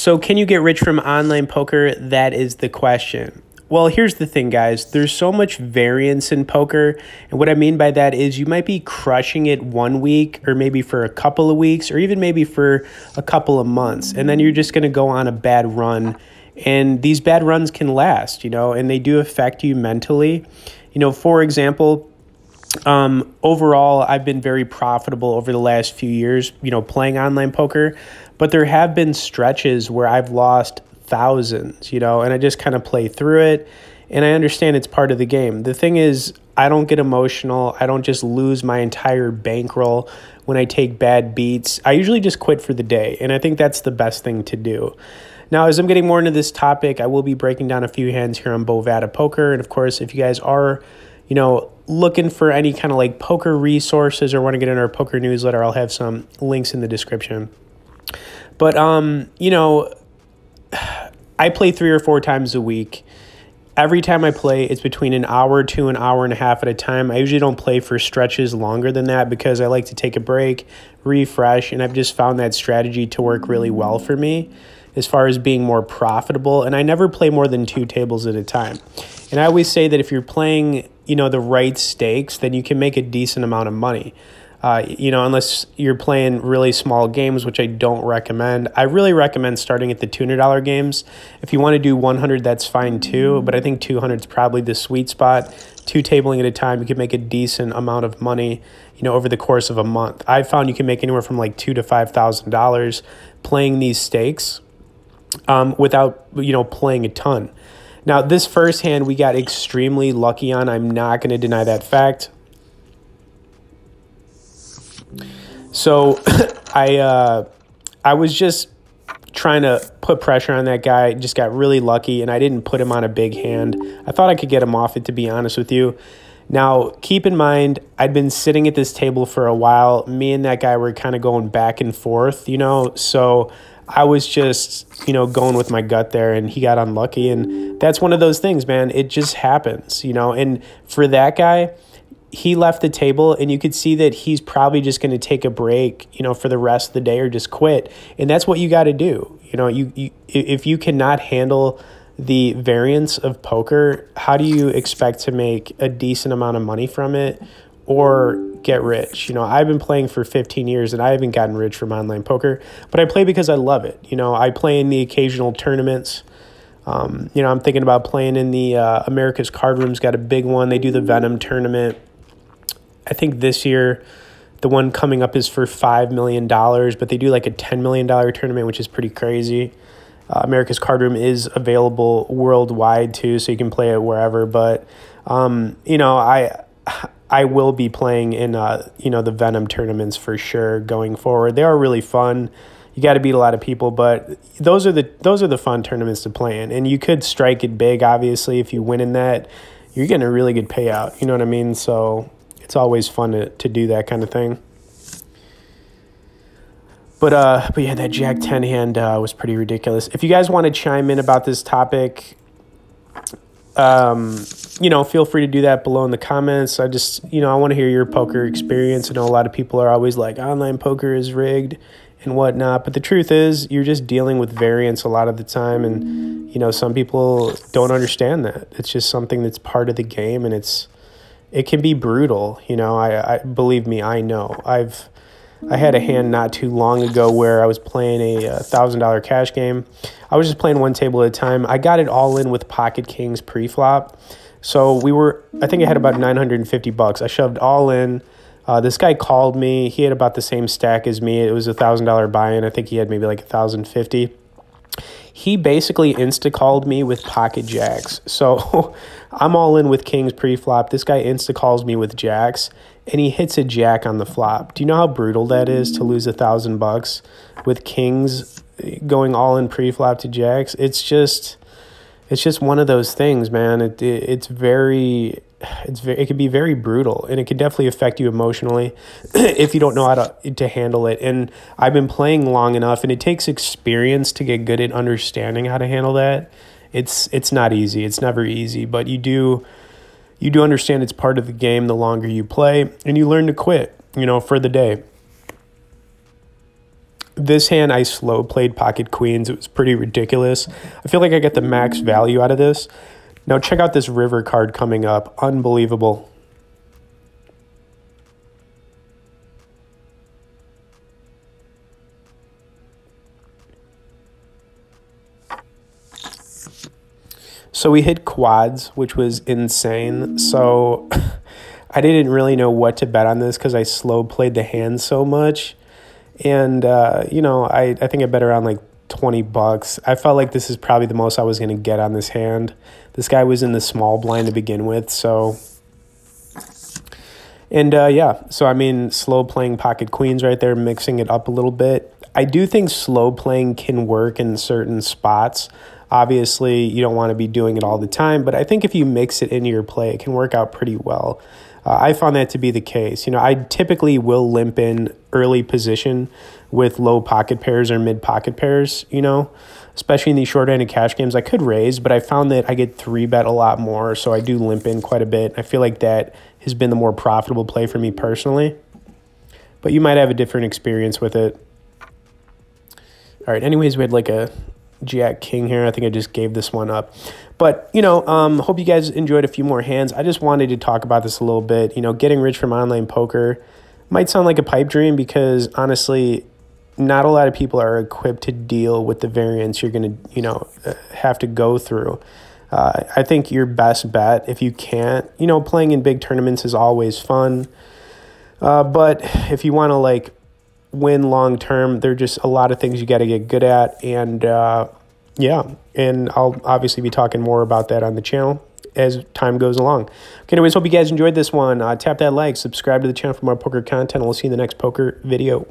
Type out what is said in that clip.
So, can you get rich from online poker? That is the question. Well, here's the thing, guys. There's so much variance in poker. And what I mean by that is you might be crushing it one week, or maybe for a couple of weeks, or even maybe for a couple of months. And then you're just going to go on a bad run. And these bad runs can last, you know, and they do affect you mentally. You know, for example, um, overall, I've been very profitable over the last few years, you know, playing online poker. But there have been stretches where I've lost thousands, you know, and I just kind of play through it. And I understand it's part of the game. The thing is, I don't get emotional. I don't just lose my entire bankroll when I take bad beats. I usually just quit for the day. And I think that's the best thing to do. Now, as I'm getting more into this topic, I will be breaking down a few hands here on Bovada Poker. And of course, if you guys are, you know, looking for any kind of like poker resources or want to get in our poker newsletter, I'll have some links in the description. But um, you know, I play three or four times a week. Every time I play, it's between an hour to an hour and a half at a time. I usually don't play for stretches longer than that because I like to take a break, refresh, and I've just found that strategy to work really well for me as far as being more profitable. And I never play more than two tables at a time. And I always say that if you're playing, you know, the right stakes, then you can make a decent amount of money. Uh, you know, unless you're playing really small games, which I don't recommend. I really recommend starting at the $200 games. If you want to do 100, that's fine too, but I think 200 is probably the sweet spot. Two tabling at a time, you can make a decent amount of money, you know, over the course of a month. I found you can make anywhere from like two to five thousand dollars playing these stakes um, without you know playing a ton. Now, this first hand we got extremely lucky on. I'm not going to deny that fact. So I uh, I was just trying to put pressure on that guy. Just got really lucky, and I didn't put him on a big hand. I thought I could get him off it, to be honest with you. Now, keep in mind, I'd been sitting at this table for a while. Me and that guy were kind of going back and forth, you know. So I was just, you know, going with my gut there, and he got unlucky. And that's one of those things, man. It just happens, you know. And for that guy, he left the table and you could see that he's probably just going to take a break, you know, for the rest of the day or just quit. And that's what you got to do. You know, you, you if you cannot handle the variance of poker, how do you expect to make a decent amount of money from it or get rich? You know, I've been playing for 15 years and I haven't gotten rich from online poker, but I play because I love it. You know, I play in the occasional tournaments. Um, you know, I'm thinking about playing in the uh, America's Card Room's got a big one. They do the Venom tournament. I think this year the one coming up is for $5 million, but they do like a $10 million tournament, which is pretty crazy. Uh, America's Card Room is available worldwide too, so you can play it wherever. But, um, you know, I. I will be playing in uh, you know the Venom tournaments for sure going forward. They are really fun. You got to beat a lot of people, but those are the those are the fun tournaments to play in. And you could strike it big, obviously, if you win in that. You're getting a really good payout. You know what I mean? So it's always fun to, to do that kind of thing. But uh, but yeah, that Jack ten hand uh, was pretty ridiculous. If you guys want to chime in about this topic, um, you know, feel free to do that below in the comments. I just, you know, I want to hear your poker experience. I know a lot of people are always like, online poker is rigged and whatnot. But the truth is, you're just dealing with variance a lot of the time. And, you know, some people don't understand that. It's just something that's part of the game and it's, it can be brutal. You know, I, I believe me, I know. I've I had a hand not too long ago where I was playing a thousand dollar cash game. I was just playing one table at a time. I got it all in with pocket kings pre-flop. So we were, I think I had about 950 bucks. I shoved all in. Uh, this guy called me. He had about the same stack as me. It was a thousand dollar buy-in. I think he had maybe like a thousand fifty he basically insta called me with pocket jacks. So I'm all in with kings pre-flop. This guy insta calls me with jacks and he hits a jack on the flop. Do you know how brutal that is to lose a thousand bucks with kings going all in pre-flop to jacks? It's just it's just one of those things, man. It, it it's very it's very, it can be very brutal and it can definitely affect you emotionally if you don't know how to to handle it. And I've been playing long enough and it takes experience to get good at understanding how to handle that. It's it's not easy. It's never easy, but you do you do understand it's part of the game the longer you play and you learn to quit, you know, for the day. this hand I slow played pocket queens. It was pretty ridiculous. I feel like I get the max value out of this. Now check out this river card coming up. Unbelievable. So we hit quads, which was insane. So I didn't really know what to bet on this because I slow played the hand so much. And, uh, you know, I, I think I bet around like 20 bucks. I felt like this is probably the most I was going to get on this hand. This guy was in the small blind to begin with. So, and uh, yeah, so I mean, slow playing pocket queens right there, mixing it up a little bit. I do think slow playing can work in certain spots. Obviously, you don't want to be doing it all the time, but I think if you mix it into your play, it can work out pretty well. Uh, I found that to be the case. You know, I typically will limp in early position with low pocket pairs or mid pocket pairs, you know, especially in these short handed cash games. I could raise, but I found that I get three bet a lot more, so I do limp in quite a bit. I feel like that has been the more profitable play for me personally. But you might have a different experience with it. All right, anyways, we had like a Jack King here. I think I just gave this one up. But, you know, um, hope you guys enjoyed a few more hands. I just wanted to talk about this a little bit. You know, getting rich from online poker might sound like a pipe dream because honestly, not a lot of people are equipped to deal with the variance you're going to, you know, uh, have to go through. Uh, I think your best bet, if you can't, you know, playing in big tournaments is always fun. Uh, but if you want to like win long term. There are just a lot of things you got to get good at. And uh, yeah, and I'll obviously be talking more about that on the channel as time goes along. Okay, anyways, hope you guys enjoyed this one. Uh, tap that like, subscribe to the channel for more poker content. We'll see you in the next poker video.